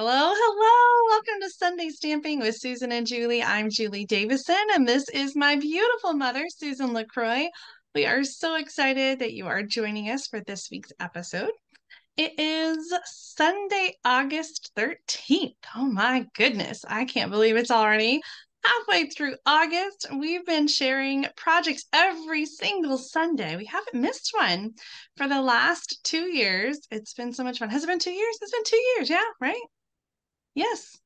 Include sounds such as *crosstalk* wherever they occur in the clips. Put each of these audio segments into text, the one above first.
Hello, hello. Welcome to Sunday Stamping with Susan and Julie. I'm Julie Davison, and this is my beautiful mother, Susan LaCroix. We are so excited that you are joining us for this week's episode. It is Sunday, August 13th. Oh my goodness, I can't believe it's already halfway through August. We've been sharing projects every single Sunday. We haven't missed one for the last two years. It's been so much fun. Has it been two years? It's been two years, yeah, right? Yes.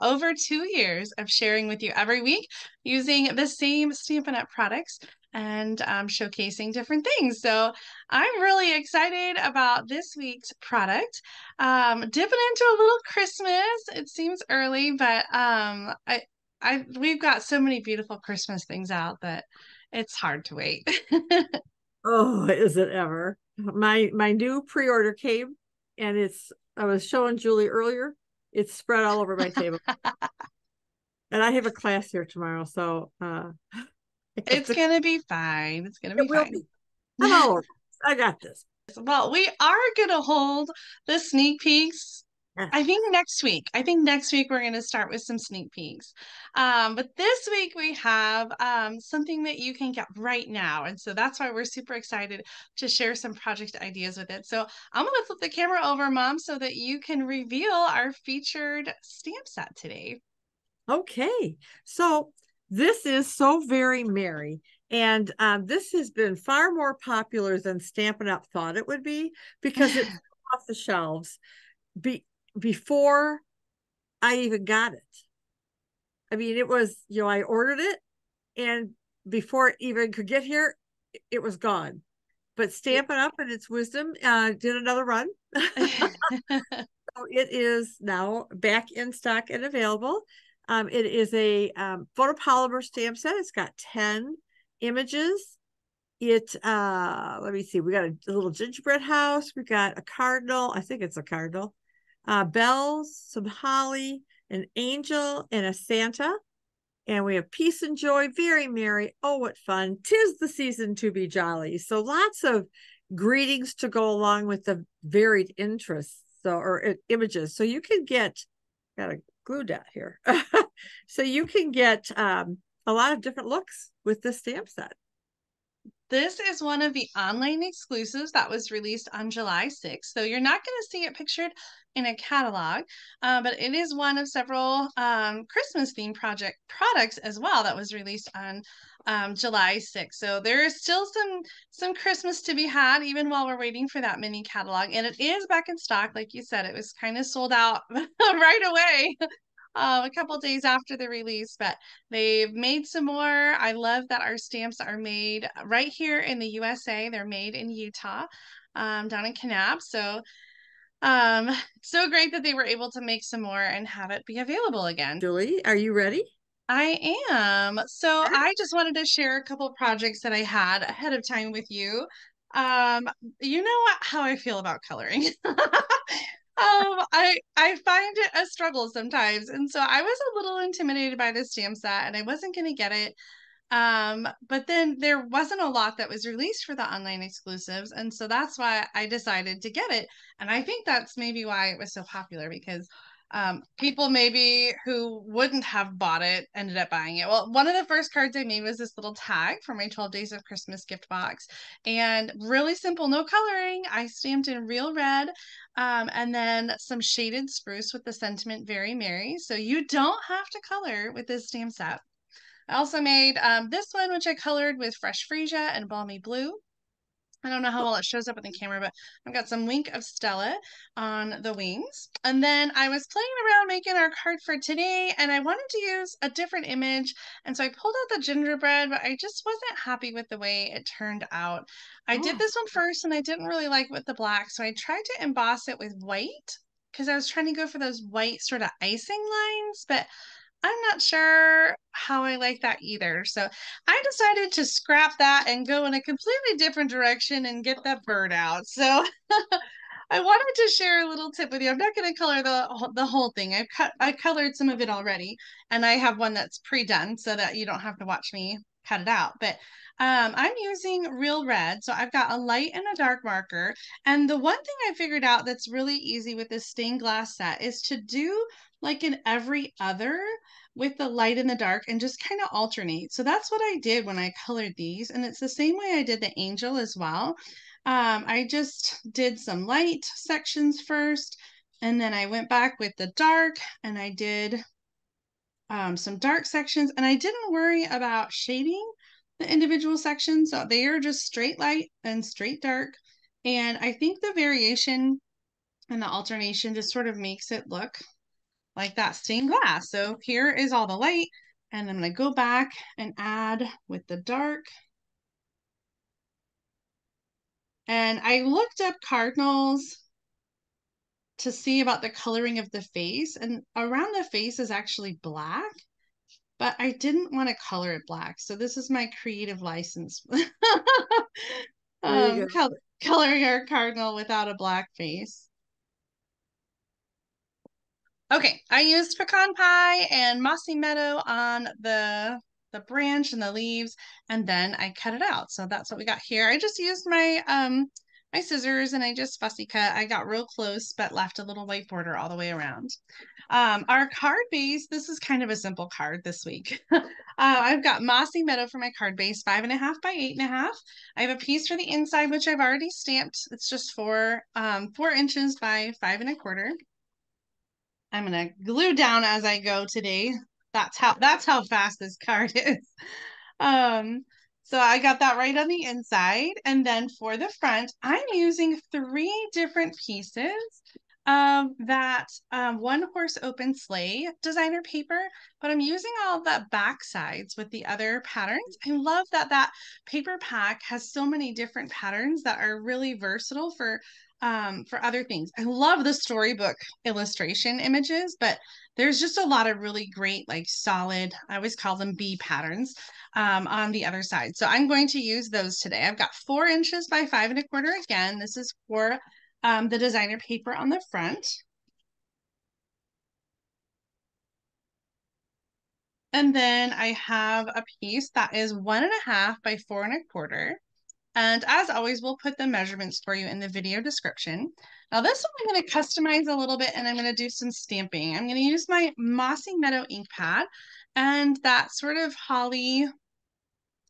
Over two years of sharing with you every week using the same Stampin' Up! products and um, showcasing different things. So I'm really excited about this week's product. Um, dipping into a little Christmas. It seems early, but um, I, I we've got so many beautiful Christmas things out that it's hard to wait. *laughs* oh, is it ever? My my new pre-order came and it's I was showing Julie earlier. It's spread all over my table. *laughs* and I have a class here tomorrow, so uh it's gonna be fine. It's gonna be it fine. Be. I'm all over. I got this. Well, we are gonna hold the sneak peeks I think next week. I think next week we're going to start with some sneak peeks. Um, but this week we have um, something that you can get right now. And so that's why we're super excited to share some project ideas with it. So I'm going to flip the camera over, Mom, so that you can reveal our featured stamp set today. Okay. So this is So Very Merry. And um, this has been far more popular than Stampin' Up! thought it would be because it's *laughs* off the shelves. Be before I even got it. I mean, it was, you know, I ordered it and before it even could get here, it was gone. But Stampin' Up! in its wisdom uh, did another run. *laughs* so it is now back in stock and available. Um, it is a um, photopolymer stamp set. It's got 10 images. It, uh, let me see, we got a, a little gingerbread house. We got a cardinal. I think it's a cardinal uh, bells, some holly, an angel, and a Santa. And we have peace and joy, very merry. Oh, what fun! Tis the season to be jolly. So lots of greetings to go along with the varied interests so or uh, images. So you can get got a glue dot here. *laughs* so you can get um, a lot of different looks with this stamp set. This is one of the online exclusives that was released on July 6th. So you're not going to see it pictured in a catalog, uh, but it is one of several um, Christmas themed project products as well that was released on um, July 6th. So there is still some some Christmas to be had even while we're waiting for that mini catalog. And it is back in stock, like you said, it was kind of sold out *laughs* right away uh, a couple days after the release, but they've made some more. I love that our stamps are made right here in the USA. They're made in Utah, um, down in Kanab. So, um, so great that they were able to make some more and have it be available again. Julie, are you ready? I am. So I just wanted to share a couple projects that I had ahead of time with you. Um, you know what, how I feel about coloring. *laughs* um, I I find it a struggle sometimes, and so I was a little intimidated by this stamp set, and I wasn't going to get it. Um, but then there wasn't a lot that was released for the online exclusives, and so that's why I decided to get it. And I think that's maybe why it was so popular because um, people maybe who wouldn't have bought it ended up buying it. Well, one of the first cards I made was this little tag for my 12 Days of Christmas gift box, and really simple, no coloring. I stamped in real red, um, and then some shaded spruce with the sentiment "Very Merry." So you don't have to color with this stamp set. I also made um, this one, which I colored with fresh freesia and balmy blue. I don't know how well it shows up in the camera, but I've got some Wink of Stella on the wings. And then I was playing around making our card for today, and I wanted to use a different image. And so I pulled out the gingerbread, but I just wasn't happy with the way it turned out. I oh. did this one first, and I didn't really like with the black, so I tried to emboss it with white because I was trying to go for those white sort of icing lines, but I'm not sure how I like that either. So I decided to scrap that and go in a completely different direction and get that bird out. So *laughs* I wanted to share a little tip with you. I'm not going to color the the whole thing. I've cut I colored some of it already, and I have one that's pre-done so that you don't have to watch me cut it out. But um, I'm using real red. So I've got a light and a dark marker. And the one thing I figured out that's really easy with this stained glass set is to do like in every other with the light and the dark and just kind of alternate. So that's what I did when I colored these. And it's the same way I did the angel as well. Um, I just did some light sections first, and then I went back with the dark and I did um, some dark sections. And I didn't worry about shading the individual sections. So they are just straight light and straight dark. And I think the variation and the alternation just sort of makes it look like that stained glass. So here is all the light and I'm going to go back and add with the dark. And I looked up cardinals to see about the coloring of the face and around the face is actually black but I didn't want to color it black. So this is my creative license. *laughs* um, color, coloring our cardinal without a black face. Okay, I used pecan pie and mossy meadow on the the branch and the leaves, and then I cut it out. So that's what we got here. I just used my um my scissors and I just fussy cut. I got real close, but left a little white border all the way around. Um, our card base, this is kind of a simple card this week. *laughs* uh, I've got Mossy Meadow for my card base, five and a half by eight and a half. I have a piece for the inside, which I've already stamped. It's just four, um, four inches by five and a quarter. I'm gonna glue down as I go today. That's how that's how fast this card *laughs* is. Um, so I got that right on the inside. And then for the front, I'm using three different pieces of that um, one horse open sleigh designer paper, but I'm using all the back sides with the other patterns. I love that that paper pack has so many different patterns that are really versatile for um, for other things. I love the storybook illustration images, but there's just a lot of really great, like solid, I always call them B patterns um, on the other side. So I'm going to use those today. I've got four inches by five and a quarter again. This is for um, the designer paper on the front. And then I have a piece that is one and a half by four and a quarter. And as always, we'll put the measurements for you in the video description. Now this one I'm going to customize a little bit and I'm going to do some stamping. I'm going to use my Mossy Meadow ink pad and that sort of holly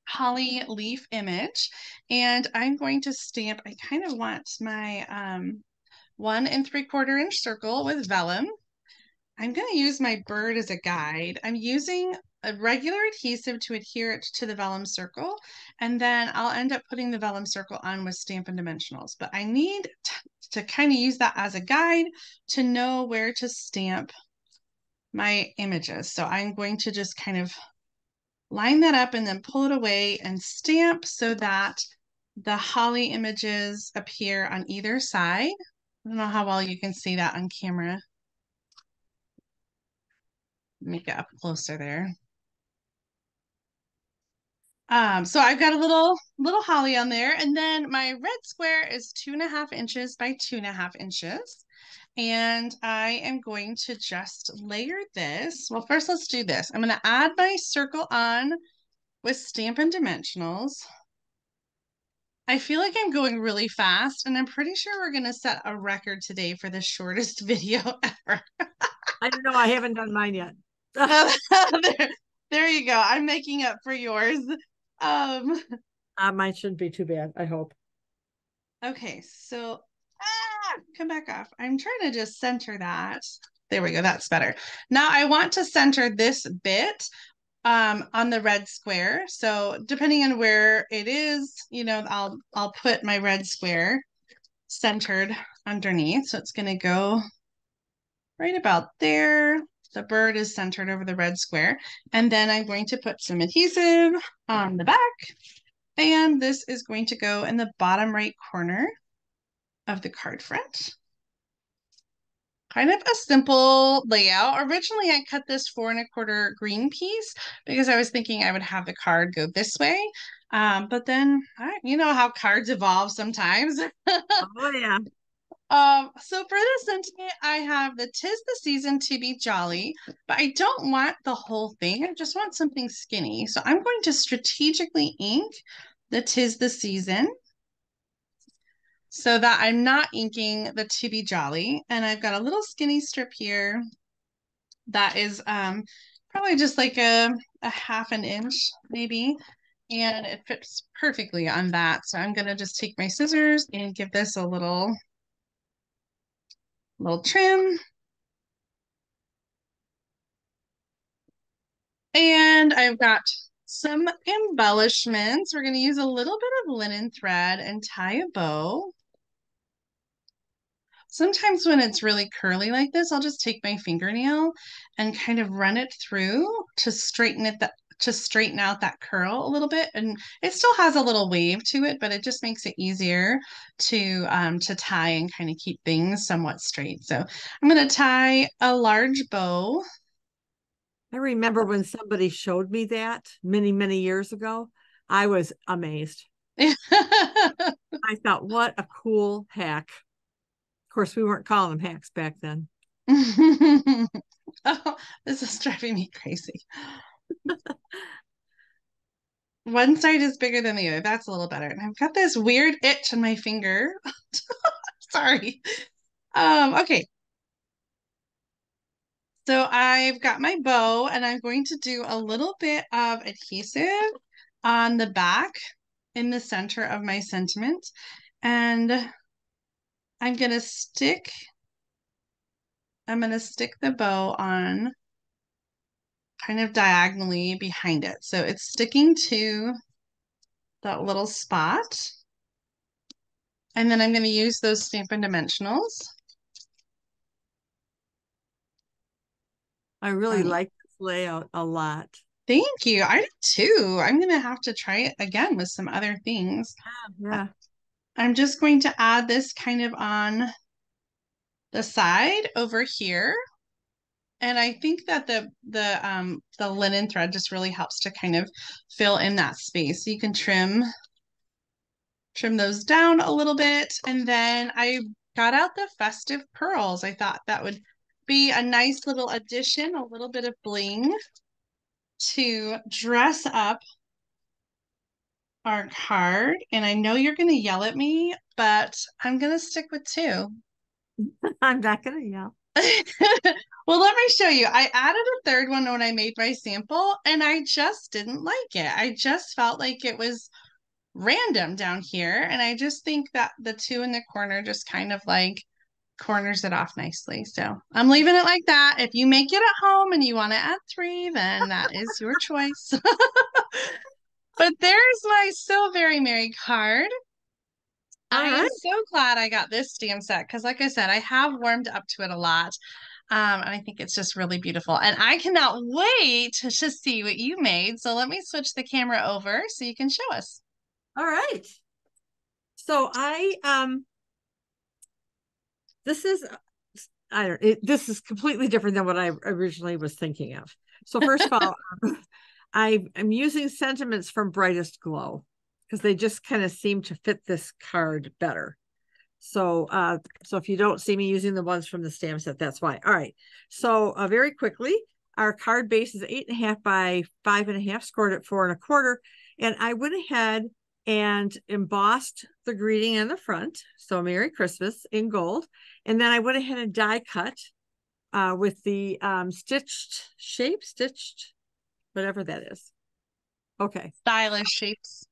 holly leaf image. And I'm going to stamp, I kind of want my um, one and three quarter inch circle with vellum. I'm going to use my bird as a guide. I'm using a regular adhesive to adhere it to the vellum circle, and then I'll end up putting the vellum circle on with Stampin' Dimensionals. But I need to kind of use that as a guide to know where to stamp my images. So I'm going to just kind of line that up and then pull it away and stamp so that the holly images appear on either side. I don't know how well you can see that on camera. Make it up closer there. Um, so I've got a little little holly on there, and then my red square is two and a half inches by two and a half inches. And I am going to just layer this. Well, first let's do this. I'm going to add my circle on with Stampin' Dimensionals. I feel like I'm going really fast, and I'm pretty sure we're going to set a record today for the shortest *laughs* video ever. I don't know. I haven't done mine yet. *laughs* *laughs* there, there you go. I'm making up for yours. Um, *laughs* uh, mine shouldn't be too bad. I hope. Okay, so ah, come back off. I'm trying to just center that. There we go. That's better. Now I want to center this bit um, on the red square. So depending on where it is, you know, I'll I'll put my red square centered underneath. So it's going to go right about there. The bird is centered over the red square. And then I'm going to put some adhesive on the back. And this is going to go in the bottom right corner of the card front. Kind of a simple layout. Originally, I cut this four and a quarter green piece because I was thinking I would have the card go this way. Um, but then, you know how cards evolve sometimes. *laughs* oh, yeah. Um, so for this sentiment, I have the tis the season to be jolly, but I don't want the whole thing. I just want something skinny. So I'm going to strategically ink the tis the season so that I'm not inking the to be jolly. And I've got a little skinny strip here that is um probably just like a, a half an inch maybe and it fits perfectly on that. So I'm going to just take my scissors and give this a little little trim. And I've got some embellishments. We're going to use a little bit of linen thread and tie a bow. Sometimes when it's really curly like this, I'll just take my fingernail and kind of run it through to straighten it to straighten out that curl a little bit and it still has a little wave to it but it just makes it easier to um, to tie and kind of keep things somewhat straight. So i'm going to tie a large bow. I remember when somebody showed me that many many years ago i was amazed. *laughs* I thought what a cool hack. Of course we weren't calling them hacks back then. *laughs* Oh this is driving me crazy *laughs* One side is bigger than the other. That's a little better. And I've got this weird itch on my finger. *laughs* Sorry. Um, okay. So I've got my bow and I'm going to do a little bit of adhesive on the back in the center of my sentiment. And I'm going to stick, I'm going to stick the bow on kind of diagonally behind it. So it's sticking to that little spot. And then I'm going to use those Stampin' Dimensionals. I really um, like this layout a lot. Thank you. I do too. I'm going to have to try it again with some other things. Yeah. yeah. I'm just going to add this kind of on the side over here and I think that the the um the linen thread just really helps to kind of fill in that space. So you can trim trim those down a little bit. And then I got out the festive pearls. I thought that would be a nice little addition, a little bit of bling to dress up our card. And I know you're going to yell at me, but I'm going to stick with two. *laughs* I'm not going to yell. *laughs* well, let me show you. I added a third one when I made my sample and I just didn't like it. I just felt like it was random down here. And I just think that the two in the corner just kind of like corners it off nicely. So I'm leaving it like that. If you make it at home and you want to add three, then that is your choice. *laughs* but there's my So Very Merry card. I am so glad I got this stamp set because, like I said, I have warmed up to it a lot. Um, and I think it's just really beautiful. And I cannot wait to, to see what you made. So let me switch the camera over so you can show us. All right. So I um this is I don't it, this is completely different than what I originally was thinking of. So first of all, *laughs* I am using sentiments from Brightest Glow because they just kind of seem to fit this card better. So, uh, so if you don't see me using the ones from the stamp set, that's why. All right. So, uh, very quickly, our card base is eight and a half by five and a half, scored at four and a quarter. And I went ahead and embossed the greeting on the front. So, Merry Christmas in gold. And then I went ahead and die cut uh, with the um, stitched shape, stitched, whatever that is. Okay. Stylish shapes.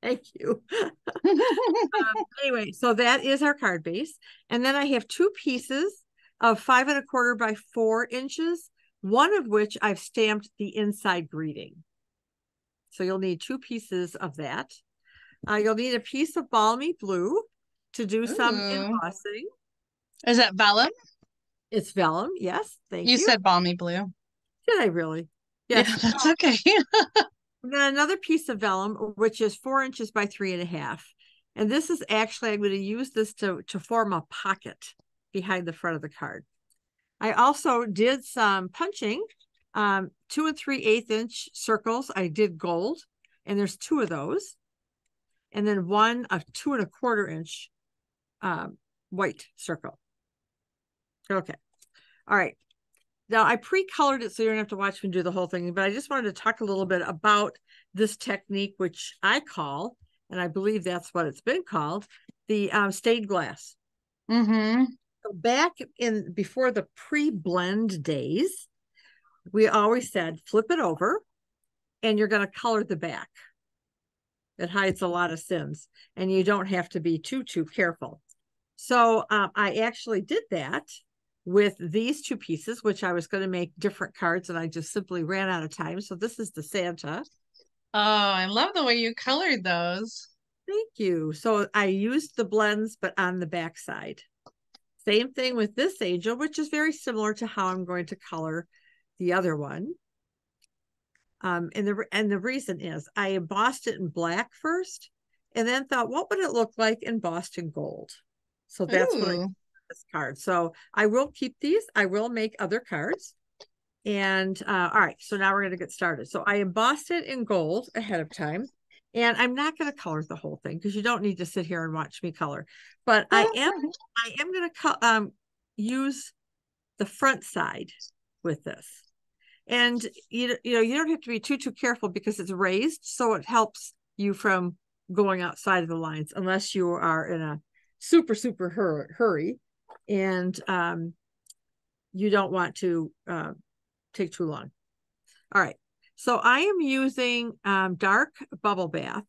*laughs* Thank you. *laughs* *laughs* um, anyway, so that is our card base. And then I have two pieces of five and a quarter by four inches, one of which I've stamped the inside greeting. So you'll need two pieces of that. Uh, you'll need a piece of balmy blue to do Ooh. some embossing. Is that vellum? It's vellum, yes. Thank you. You said balmy blue. Did I really? Yes. Yeah, that's okay. Then another piece of vellum, which is four inches by three and a half. And this is actually, I'm going to use this to, to form a pocket behind the front of the card. I also did some punching, um, two and three eighth inch circles. I did gold, and there's two of those. And then one of two and a quarter inch um, white circle. Okay. All right. Now I pre-colored it so you don't have to watch me do the whole thing, but I just wanted to talk a little bit about this technique, which I call, and I believe that's what it's been called, the um, stained glass. Mm-hmm. So back in before the pre-blend days, we always said flip it over and you're going to color the back. It hides a lot of sins and you don't have to be too, too careful. So um, I actually did that with these two pieces, which I was going to make different cards and I just simply ran out of time. So this is the Santa. Oh, I love the way you colored those. Thank you. So I used the blends, but on the back side. Same thing with this angel, which is very similar to how I'm going to color the other one. Um, and the and the reason is I embossed it in black first, and then thought, what would it look like embossed in gold? So that's Ooh. what I this card. So I will keep these. I will make other cards. And uh, all right, so now we're going to get started. So I embossed it in gold ahead of time. And I'm not going to color the whole thing because you don't need to sit here and watch me color. But I am I am going to um, use the front side with this. And you, you know, you don't have to be too too careful because it's raised, so it helps you from going outside of the lines unless you are in a super super hur- hurry and um, you don't want to uh, take too long. All right. So I am using um, dark bubble bath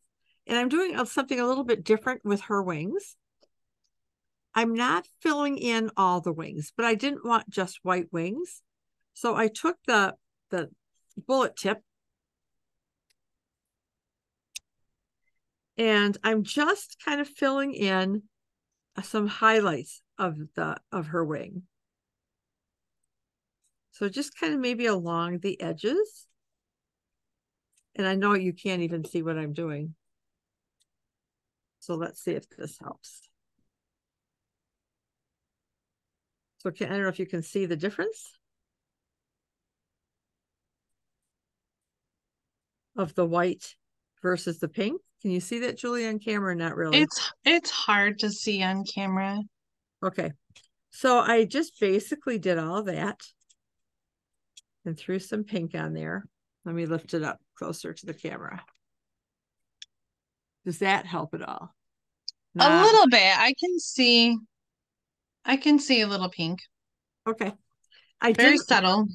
and I'm doing something a little bit different with her wings. I'm not filling in all the wings, but I didn't want just white wings. So I took the, the bullet tip and I'm just kind of filling in some highlights of the of her wing. So just kind of maybe along the edges. And I know you can't even see what I'm doing. So let's see if this helps. So can, I don't know if you can see the difference of the white versus the pink. Can you see that, Julie, on camera? Not really. It's it's hard to see on camera. Okay. So I just basically did all that and threw some pink on there. Let me lift it up closer to the camera. Does that help at all? Not... A little bit. I can see I can see a little pink. Okay. I very did, subtle.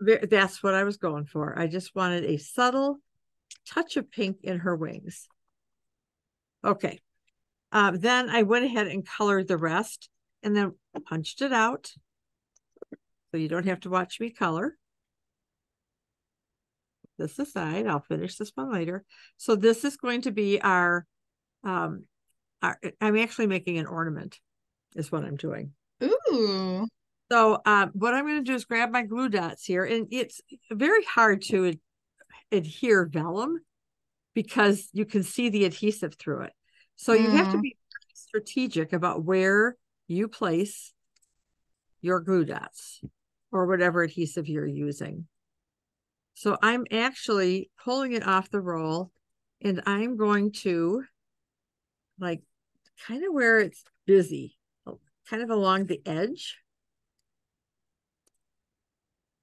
That's what I was going for. I just wanted a subtle touch of pink in her wings. Okay. Um, then I went ahead and colored the rest and then punched it out. So you don't have to watch me color this aside. I'll finish this one later. So this is going to be our, um, our, I'm actually making an ornament is what I'm doing. Ooh. So uh, what I'm going to do is grab my glue dots here and it's very hard to ad adhere vellum because you can see the adhesive through it. So mm. you have to mm. be strategic about where you place your glue dots or whatever adhesive you're using. So I'm actually pulling it off the roll and I'm going to like kind of where it's busy, kind of along the edge.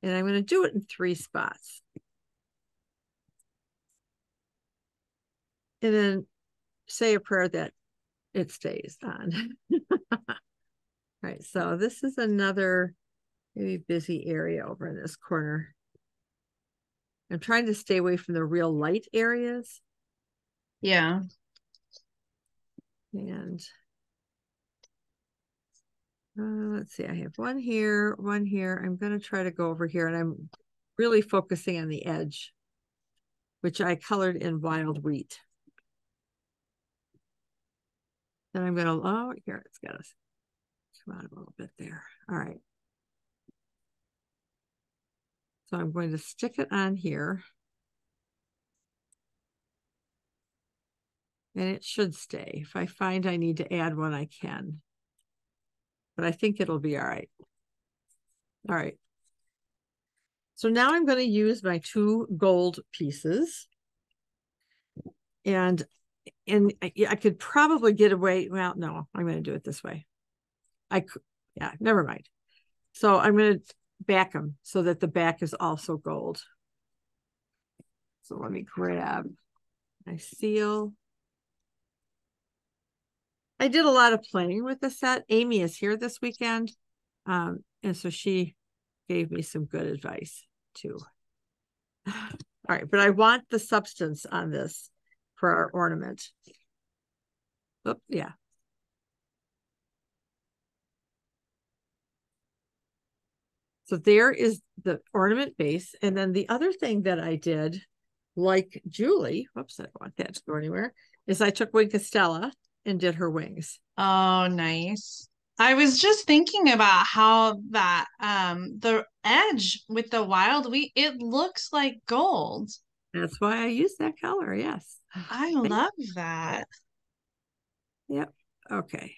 And I'm going to do it in three spots. And then say a prayer that it stays on. *laughs* All right, so this is another maybe busy area over in this corner. I'm trying to stay away from the real light areas. Yeah. And uh, let's see, I have one here, one here. I'm going to try to go over here and I'm really focusing on the edge, which I colored in wild wheat. Then I'm going to, oh, here, it's got to come out a little bit there. All right. So I'm going to stick it on here. And it should stay. If I find I need to add one, I can. But I think it'll be all right. All right. So now I'm going to use my two gold pieces. And and I could probably get away. Well, no, I'm going to do it this way. I could, yeah, never mind. So I'm going to back them so that the back is also gold. So let me grab my seal. I did a lot of playing with the set. Amy is here this weekend. Um, and so she gave me some good advice too. *sighs* All right, but I want the substance on this for our ornament. Oh, yeah. So there is the ornament base. And then the other thing that I did, like Julie, whoops, I don't want that to go anywhere, is I took Wink of Stella and did her wings. Oh, nice. I was just thinking about how that um the edge with the wild wheat, it looks like gold. That's why I use that color. Yes. I love that. Yep. Okay.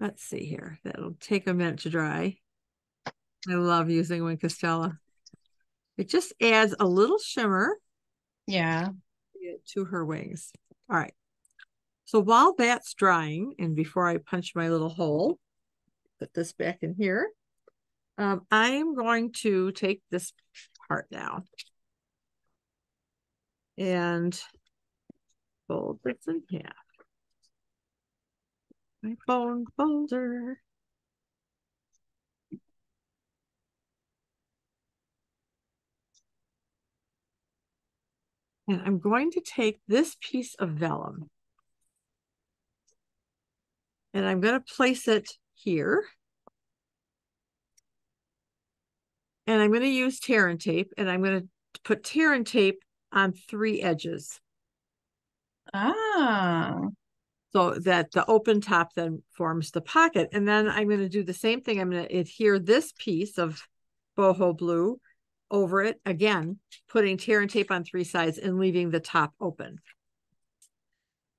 Let's see here. That'll take a minute to dry. I love using Wink of Stella. It just adds a little shimmer. Yeah. To her wings. All right. So while that's drying, and before I punch my little hole, put this back in here, um, I am going to take this part now and fold this in half. My bone folder. And I'm going to take this piece of vellum and I'm going to place it here. And I'm going to use tear and tape and I'm going to put tear and tape on three edges. Ah. So that the open top then forms the pocket. And then I'm going to do the same thing. I'm going to adhere this piece of boho blue over it again, putting tear and tape on three sides and leaving the top open.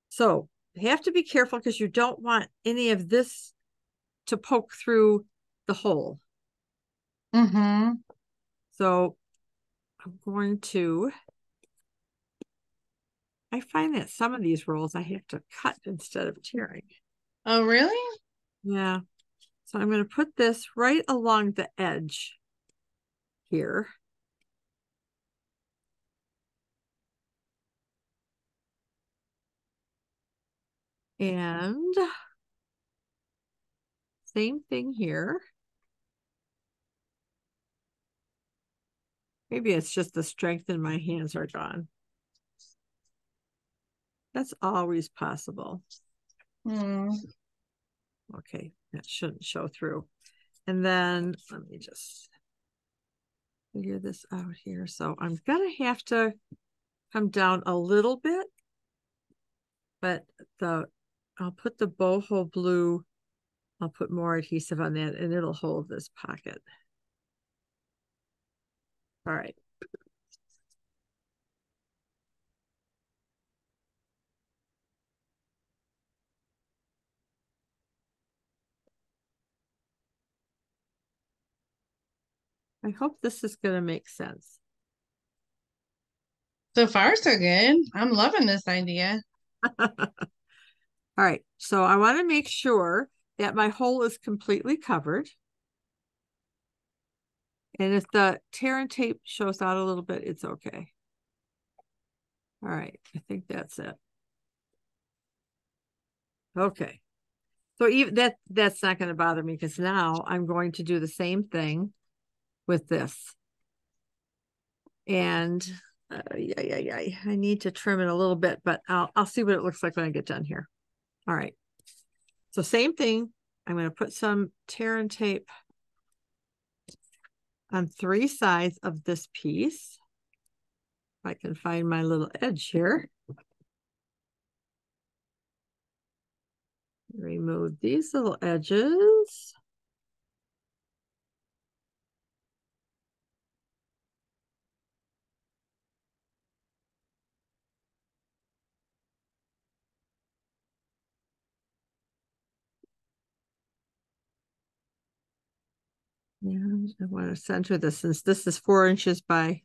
So you have to be careful because you don't want any of this to poke through the hole. Mm-hmm. So I'm going to, I find that some of these rolls I have to cut instead of tearing. Oh, really? Yeah. So I'm going to put this right along the edge here. And same thing here. Maybe it's just the strength in my hands are gone. That's always possible. Mm. Okay, that shouldn't show through. And then let me just figure this out here. So I'm going to have to come down a little bit, but the I'll put the boho blue, I'll put more adhesive on that and it'll hold this pocket. All right. I hope this is going to make sense. So far, so good. I'm loving this idea. *laughs* All right, so I want to make sure that my hole is completely covered. And if the tear and tape shows out a little bit, it's okay. All right, I think that's it. Okay. So even that that's not going to bother me because now I'm going to do the same thing with this. And uh, yeah, yeah, yeah. I need to trim it a little bit, but I'll I'll see what it looks like when I get done here. All right. So same thing. I'm going to put some tear and tape on three sides of this piece. If I can find my little edge here. Remove these little edges. And I want to center this since this is four inches by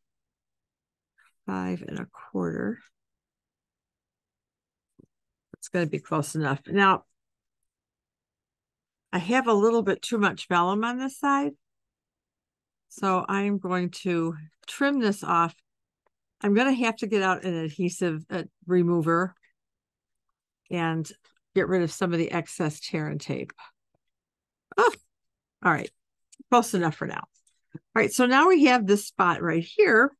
five and a quarter. It's going to be close enough. Now, I have a little bit too much vellum on this side. So I'm going to trim this off. I'm going to have to get out an adhesive uh, remover and get rid of some of the excess tear and tape. Oh, all right, close enough for now. All right, so now we have this spot right here.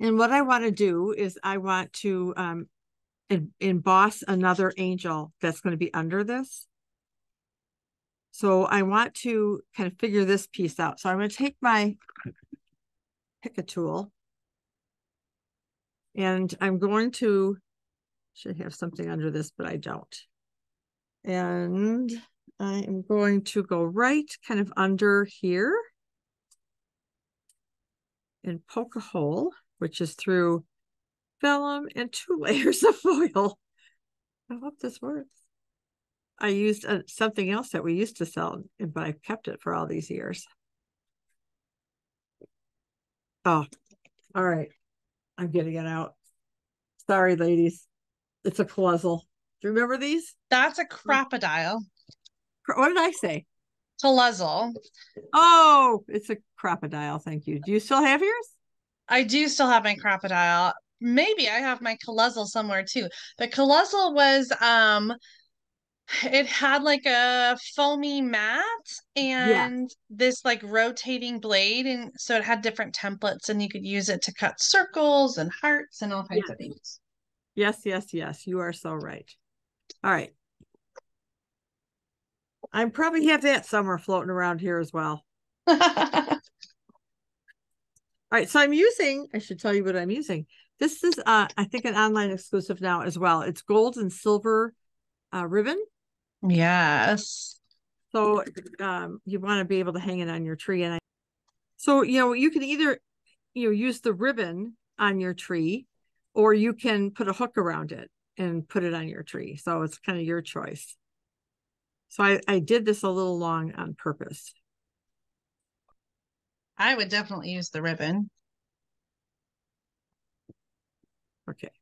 And what I want to do is I want to um, emboss another angel that's going to be under this. So I want to kind of figure this piece out. So I'm going to take my pick a tool and I'm going to, should have something under this, but I don't. And I am going to go right kind of under here and poke a hole, which is through vellum and two *laughs* layers of foil. I hope this works. I used uh, something else that we used to sell, but I've kept it for all these years. Oh, all right. I'm getting it out. Sorry, ladies. It's a puzzle. Do you remember these? That's a Crop-A-Dile. What did I say? Coluzzle. Oh, it's a Crop-A-Dile. Thank you. Do you still have yours? I do still have my Crop-A-Dile. Maybe I have my Coluzzle somewhere too. The Coluzzle was um it had like a foamy mat and yeah. this like rotating blade and so it had different templates and you could use it to cut circles and hearts and all kinds yes. of things yes yes yes you are so right all right i probably have that somewhere floating around here as well *laughs* all right so i'm using i should tell you what i'm using this is uh i think an online exclusive now as well it's gold and silver uh, ribbon Yes. So um, you want to be able to hang it on your tree. And I, so, you know, you can either, you know, use the ribbon on your tree or you can put a hook around it and put it on your tree. So it's kind of your choice. So I, I did this a little long on purpose. I would definitely use the ribbon. Okay.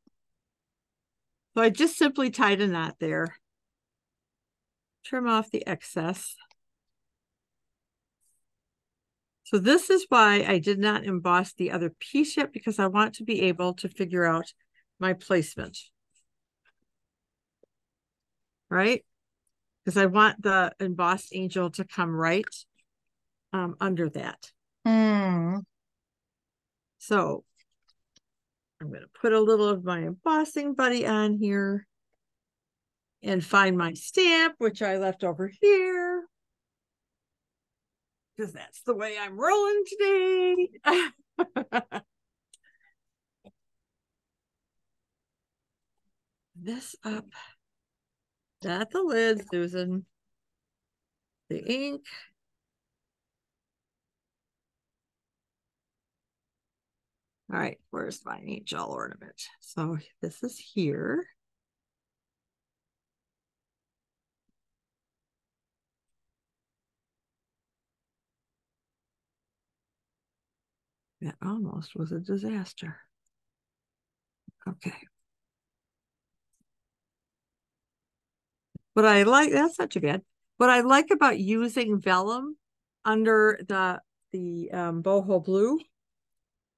So I just simply tied a knot there trim off the excess. So this is why I did not emboss the other piece yet because I want to be able to figure out my placement. Right? Because I want the embossed angel to come right um, under that. Mm. So I'm going to put a little of my embossing buddy on here and find my stamp, which I left over here. Because that's the way I'm rolling today. *laughs* this up. Got the lid, Susan. The ink. All right, where's my angel ornament? So this is here. That almost was a disaster. Okay. What I like, that's not too bad. What I like about using vellum under the the um, boho blue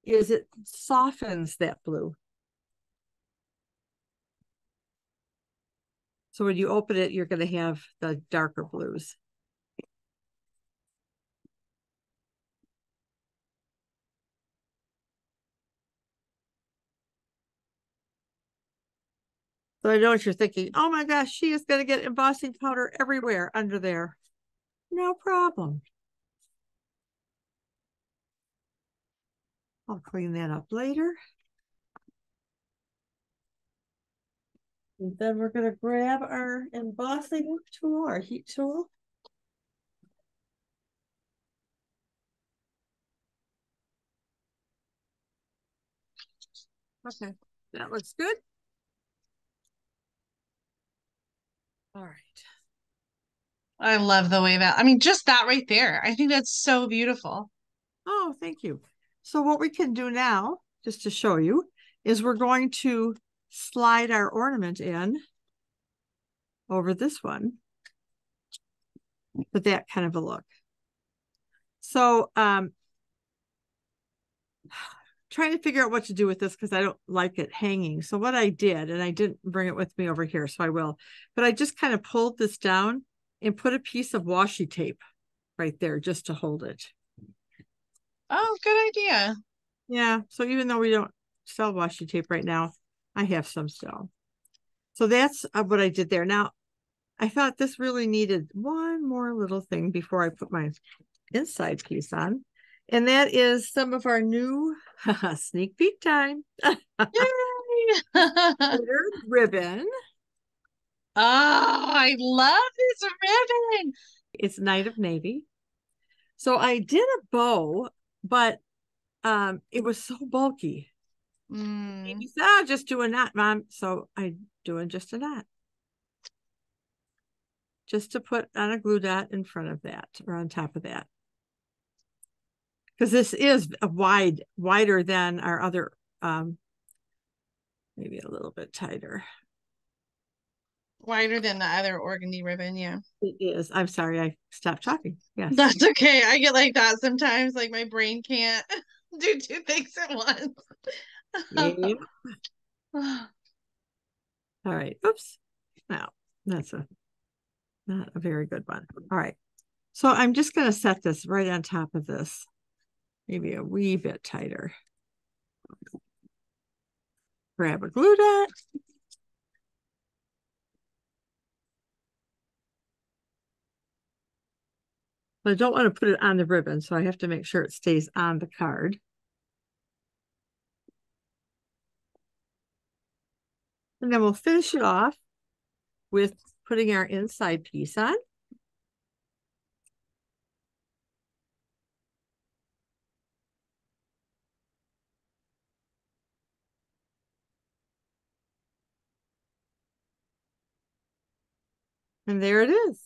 is it softens that blue. So when you open it, you're going to have the darker blues. So I know what you're thinking. Oh my gosh, she is going to get embossing powder everywhere under there. No problem. I'll clean that up later. And then we're going to grab our embossing tool, our heat tool. Okay, that looks good. All right. I love the way that, I mean, just that right there. I think that's so beautiful. Oh, thank you. So what we can do now, just to show you, is we're going to slide our ornament in over this one. but that kind of a look. So um trying to figure out what to do with this because I don't like it hanging. So what I did, and I didn't bring it with me over here, so I will, but I just kind of pulled this down and put a piece of washi tape right there just to hold it. Oh, good idea. Yeah. So even though we don't sell washi tape right now, I have some still. So that's uh, what I did there. Now, I thought this really needed one more little thing before I put my inside piece on. And that is some of our new *laughs* sneak peek time. Yay! *laughs* ribbon. Oh, I love this ribbon. It's Night of Navy. So I did a bow, but um, it was so bulky. Mm. He said, oh, just do a knot, mom. So I doing just a knot. Just to put on a glue dot in front of that or on top of that. Because this is a wide, wider than our other, um, maybe a little bit tighter. Wider than the other organdy ribbon, yeah. It is. I'm sorry, I stopped talking. Yes. That's okay. I get like that sometimes. Like my brain can't *laughs* do two things at once. Yep. *sighs* All right. Oops. Now that's a not a very good one. All right. So I'm just going to set this right on top of this, maybe a wee bit tighter. Grab a glue dot. But I don't want to put it on the ribbon, so I have to make sure it stays on the card. And then we'll finish it off with putting our inside piece on. And there it is.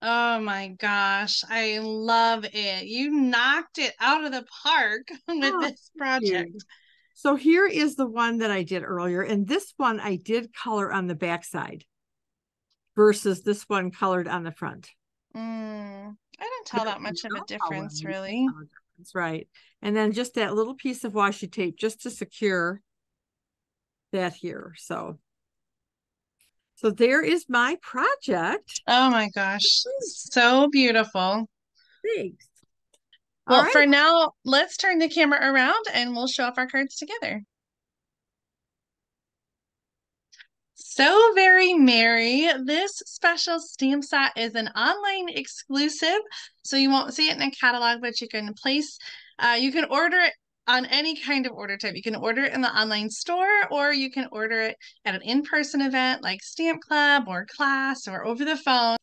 Oh my gosh, I love it. You knocked it out of the park *laughs* with oh, this project. So here is the one that I did earlier. And this one I did color on the backside versus this one colored on the front. Mm, I don't tell that much of a difference, really. That's right. And then just that little piece of washi tape just to secure that here. So so there is my project. Oh my gosh. So beautiful. Thanks. Well, right. for now, let's turn the camera around and we'll show off our cards together. So very merry. This special stamp set is an online exclusive, so you won't see it in a catalog, but you can place, uh, you can order it on any kind of order type. You can order it in the online store or you can order it at an in-person event like Stamp Club or class or over the phone.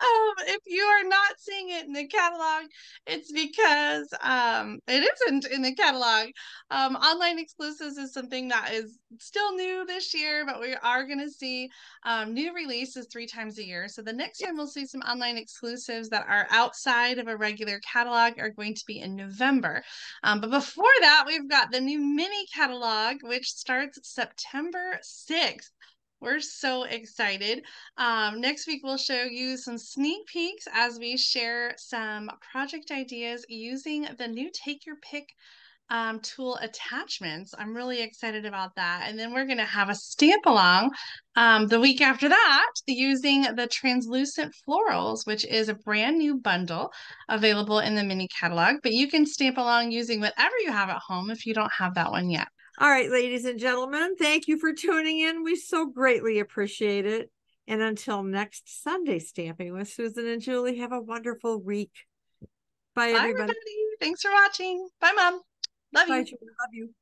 Um, if you are not seeing it in the catalog, it's because um, it isn't in the catalog. Um, online exclusives is something that is still new this year, but we are going to see um, new releases three times a year. So the next time we'll see some online exclusives that are outside of a regular catalog are going to be in November. Um, but before that, we've got the new mini catalog, which starts September 6th. We're so excited. Um, next week, we'll show you some sneak peeks as we share some project ideas using the new Take Your Pick um, tool attachments. I'm really excited about that. And then we're going to have a stamp along um, the week after that using the translucent florals, which is a brand new bundle available in the mini catalog. But you can stamp along using whatever you have at home if you don't have that one yet. All right, ladies and gentlemen, thank you for tuning in. We so greatly appreciate it. And until next Sunday, Stamping with Susan and Julie, have a wonderful week. Bye, Bye everybody. everybody. Thanks for watching. Bye, Mom. Love Bye, you. Julie. Love you.